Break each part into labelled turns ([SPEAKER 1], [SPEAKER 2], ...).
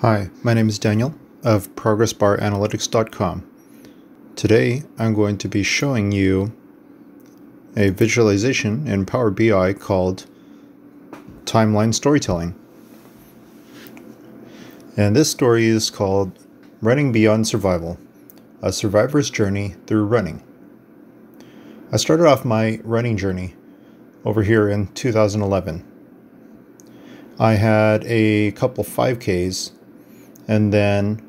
[SPEAKER 1] Hi, my name is Daniel of ProgressBarAnalytics.com. Today I'm going to be showing you a visualization in Power BI called Timeline Storyteller. And this story is called Running Beyond Survival A Survivor's Journey Through Running. I started off my running journey over here in 2011. I had a couple 5Ks and then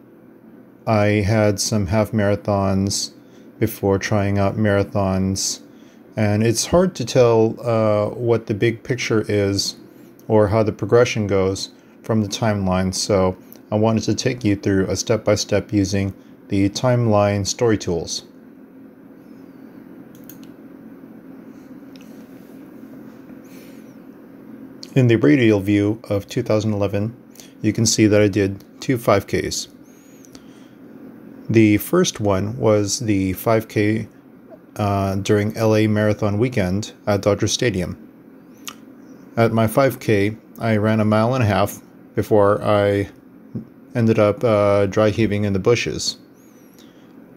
[SPEAKER 1] I had some half marathons before trying out marathons. And it's hard to tell uh, what the big picture is or how the progression goes from the timeline. So I wanted to take you through a step by step using the timeline story tools. In the radial view of 2011, you can see that I did two 5Ks. The first one was the 5K uh, during LA Marathon weekend at Dodger Stadium. At my 5K, I ran a mile and a half before I ended up uh, dry heaving in the bushes.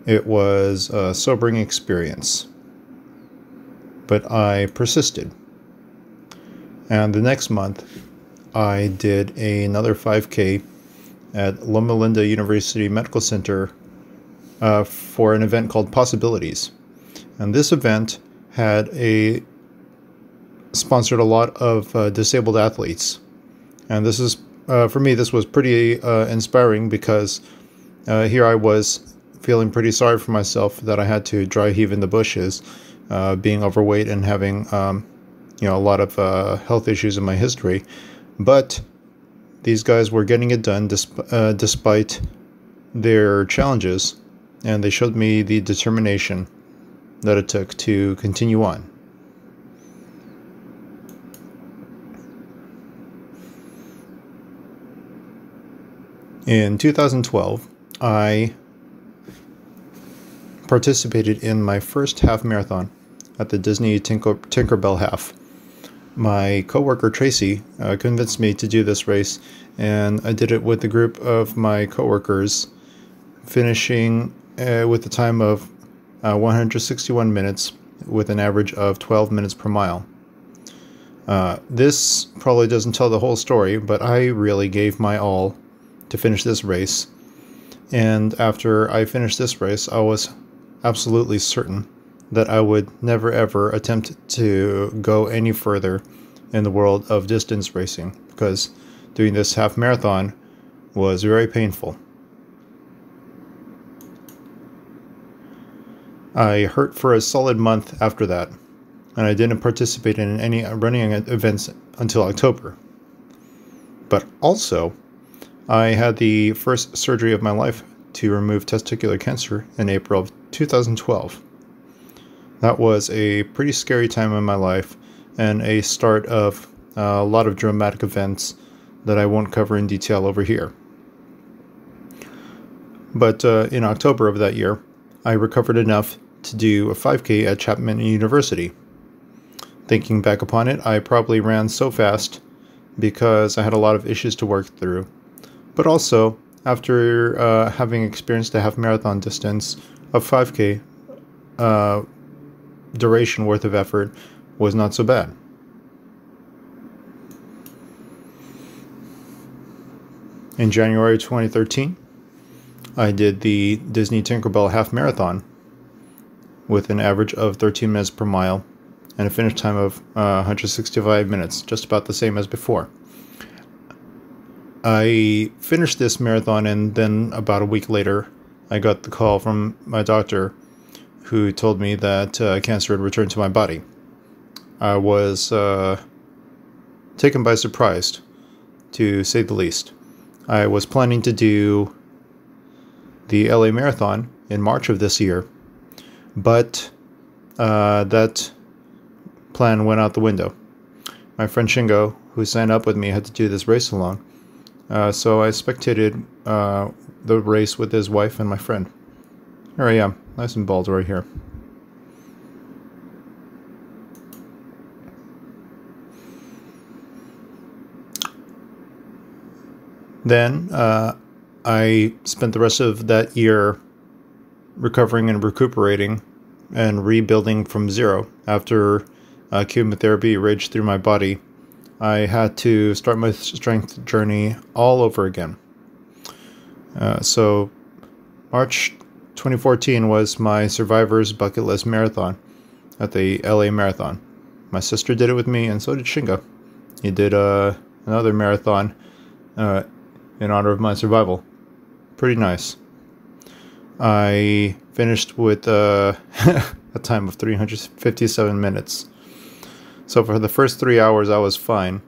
[SPEAKER 1] It was a sobering experience, but I persisted. And the next month, I did another 5K at Loma Linda University Medical Center uh, for an event called Possibilities. And this event had a sponsored a lot of uh, disabled athletes. And this is, uh, for me, this was pretty uh, inspiring because uh, here I was feeling pretty sorry for myself that I had to dry heave in the bushes, uh, being overweight and having, um, you know, a lot of health issues in my history. But these guys were getting it done uh, despite their challenges, and they showed me the determination that it took to continue on. In 2012, I participated in my first half marathon at the Disney Tinker- Tinkerbell Half my coworker Tracy uh, convinced me to do this race, and I did it with a group of my coworkers, finishing uh, with a time of uh, 161 minutes with an average of 12 minutes per mile. Uh, this probably doesn't tell the whole story, but I really gave my all to finish this race. And after I finished this race, I was absolutely certain that I would never ever attempt to go any further in the world of distance racing because doing this half marathon was very painful. I hurt for a solid month after that, and I didn't participate in any running events until October. But also, I had the first surgery of my life to remove testicular cancer in April of 2012. That was a pretty scary time in my life and a start of uh, a lot of dramatic events that I won't cover in detail over here. But uh, in October of that year, I recovered enough to do a 5K at Chapman University. Thinking back upon it, I probably ran so fast because I had a lot of issues to work through. But also, after uh, having experienced a half marathon distance of 5K, uh, duration worth of effort was not so bad. In January 2013, I did the Disney Tinkerbell Half Marathon with an average of 13 minutes per mile and a finish time of uh, 165 minutes, just about the same as before. I finished this marathon, and then about a week later, I got the call from my doctor who told me that uh, cancer had returned to my body. I was uh, taken by surprise, to say the least. I was planning to do the LA Marathon in March of this year, but uh, that plan went out the window. My friend Shingo, who signed up with me, had to do this race alone, uh, so I spectated uh, the race with his wife and my friend. Here I am, nice and bald right here. Then uh, I spent the rest of that year recovering and recuperating and rebuilding from zero after uh, chemotherapy raged through my body. I had to start my strength journey all over again. Uh, so, March 2014 was my survivor's bucket list marathon at the LA Marathon. My sister did it with me, and so did Shingo. He did uh, another marathon uh, in honor of my survival. Pretty nice. I finished with uh, a time of 357 minutes. So for the first three hours, I was fine.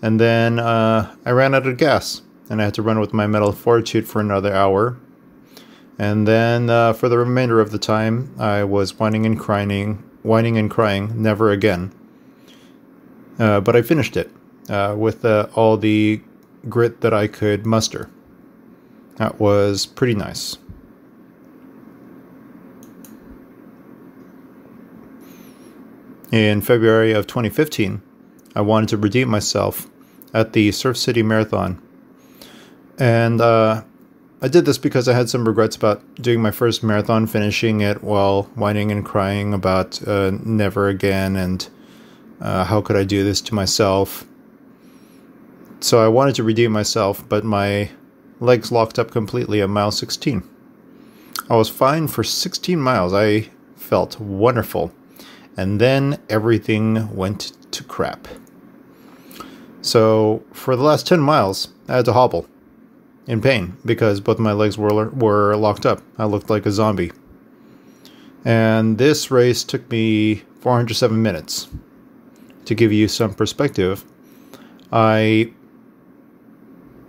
[SPEAKER 1] And then uh, I ran out of gas, and I had to run with my metal Fortitude for another hour and then uh, for the remainder of the time, I was whining and crying, whining and crying, never again. Uh, but I finished it uh, with uh, all the grit that I could muster. That was pretty nice. In February of 2015, I wanted to redeem myself at the Surf City Marathon. And uh, I did this because I had some regrets about doing my first marathon, finishing it while whining and crying about uh, never again and uh, how could I do this to myself. So I wanted to redeem myself, but my legs locked up completely at mile 16. I was fine for 16 miles. I felt wonderful. And then everything went to crap. So for the last 10 miles, I had to hobble in pain because both my legs were were locked up. I looked like a zombie. And this race took me 407 minutes. To give you some perspective, I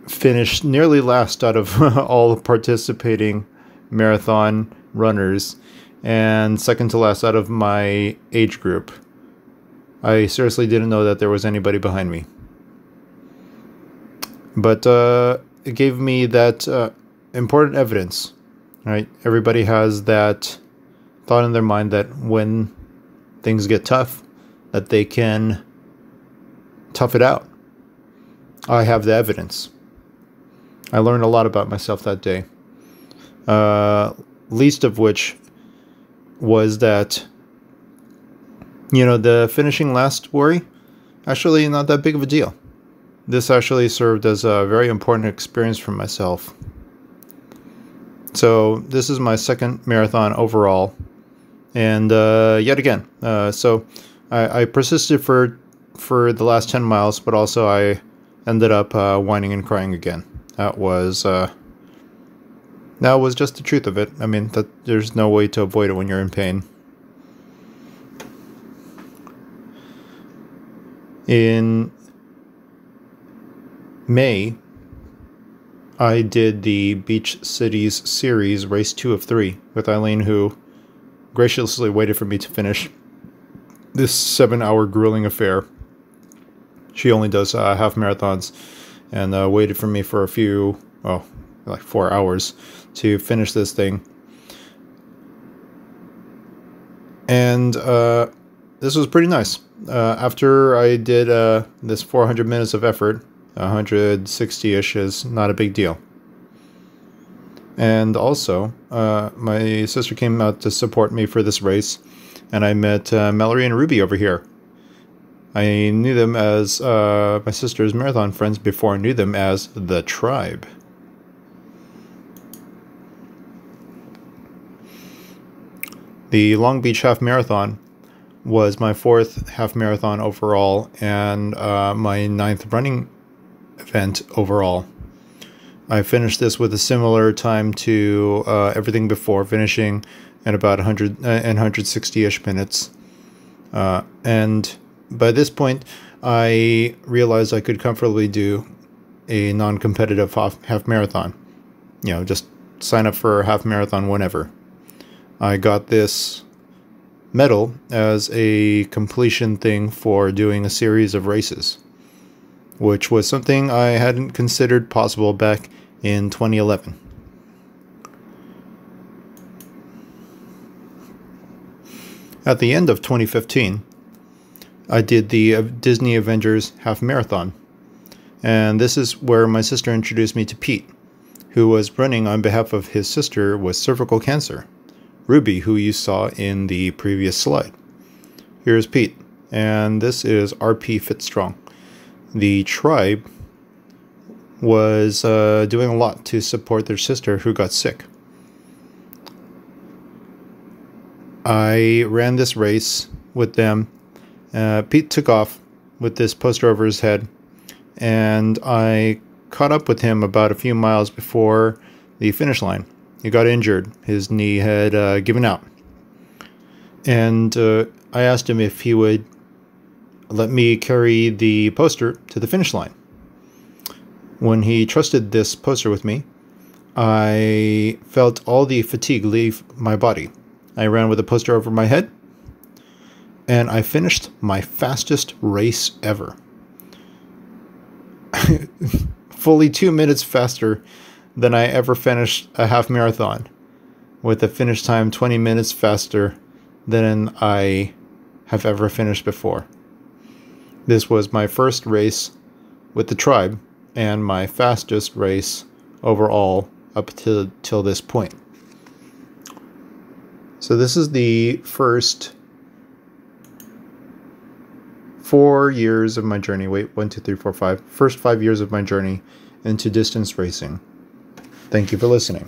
[SPEAKER 1] finished nearly last out of all participating marathon runners and second to last out of my age group. I seriously didn't know that there was anybody behind me. But uh, gave me that uh, important evidence, right? Everybody has that thought in their mind that when things get tough, that they can tough it out. I have the evidence. I learned a lot about myself that day. Uh, least of which was that, you know, the finishing last worry, actually not that big of a deal. This actually served as a very important experience for myself. So, this is my second marathon overall. And uh, yet again, uh, so I, I, persisted for for the last 10 miles, but also I ended up uh, whining and crying again. That was uh, that was just the truth of it. I mean, that there's no way to avoid it when you're in pain. In May, I did the Beach Cities series, race two of three, with Eileen, who graciously waited for me to finish this seven hour grueling affair. She only does uh, half marathons and uh, waited for me for a few, oh, like four hours to finish this thing. And uh, this was pretty nice. Uh, after I did uh, this 400 minutes of effort, 160 ish is not a big deal. And also, uh, my sister came out to support me for this race, and I met uh, Mallory and Ruby over here. I knew them as uh, my sister's marathon friends before I knew them as the Tribe. The Long Beach Half Marathon was my fourth half marathon overall and uh, my ninth running overall. I finished this with a similar time to uh, everything before, finishing at about 100 uh, and 160 ish minutes. Uh, and by this point, I realized I could comfortably do a non competitive half, half marathon. You know, just sign up for a half marathon whenever. I got this medal as a completion thing for doing a series of races which was something I hadn't considered possible back in 2011. At the end of 2015, I did the uh, Disney Avengers half marathon. And this is where my sister introduced me to Pete, who was running on behalf of his sister with cervical cancer, Ruby, who you saw in the previous slide. Here's Pete, and this is RP Fitstrong. The tribe was uh, doing a lot to support their sister who got sick. I ran this race with them. Uh, Pete took off with this poster over his head, and I caught up with him about a few miles before the finish line. He got injured, his knee had uh, given out. And uh, I asked him if he would let me carry the poster to the finish line. When he trusted this poster with me, I felt all the fatigue leave my body. I ran with the poster over my head, and I finished my fastest race ever. Fully two minutes faster than I ever finished a half marathon, with a finish time 20 minutes faster than I have ever finished before. This was my first race with the tribe and my fastest race overall up to till this point. So this is the first four years of my journey. Wait, one, two, three, four, five. First five years of my journey into distance racing. Thank you for listening.